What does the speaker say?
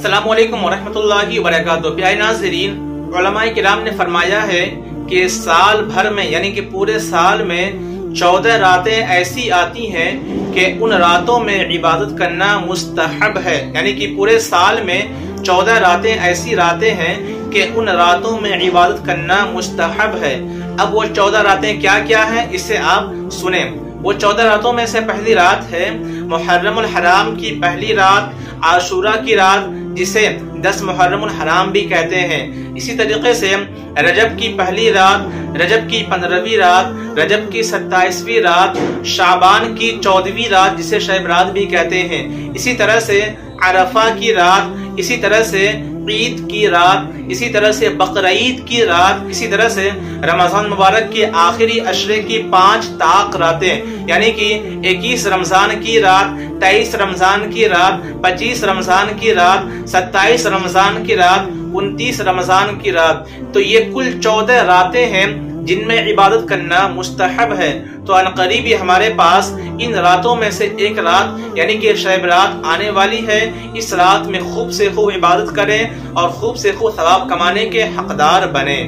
वरहमतुल्लाहि वबरकातुहू प्यारे नाजरीन किराम ने फरमाया है कि साल भर में, यानी कि पूरे साल में चौदह रातें ऐसी आती हैं कि उन रातों में इबादत करना मुस्तहब है। यानी कि पूरे साल में चौदह रातें ऐसी रातें हैं कि उन रातों में इबादत करना मुस्तहब है। अब वो चौदह रातें क्या क्या हैं, इसे आप सुने। वो चौदह रातों में से पहली रात है मुहर्रम हराम की पहली रात आशूरा की रात, जिसे दस मुहर्रम हराम भी कहते हैं। इसी तरीके से रजब की पहली रात, रजब की पंद्रहवीं रात, रजब की सत्ताईसवीं रात, शाबान की चौदहवीं रात, जिसे शब रात भी कहते हैं। इसी तरह से अरफा की रात, इसी तरह से ईद की रात, इसी तरह से बकरीद की रात, इसी तरह से रमज़ान मुबारक के आखिरी अशरे की पाँच ताक रातें, यानी कि 21 रमज़ान की रात 23 रमज़ान की रात 25 रमज़ान की रात 27 रमज़ान की रात 29 रमज़ान की रात। तो ये कुल चौदह रातें हैं जिनमें इबादत करना मुस्तहब है तो अनकरीबी हमारे पास इन रातों में से एक रात, यानी कि शैब रात आने वाली है। इस रात में खूब से खूब इबादत करें और खूब से खूब सवाब कमाने के हकदार बने।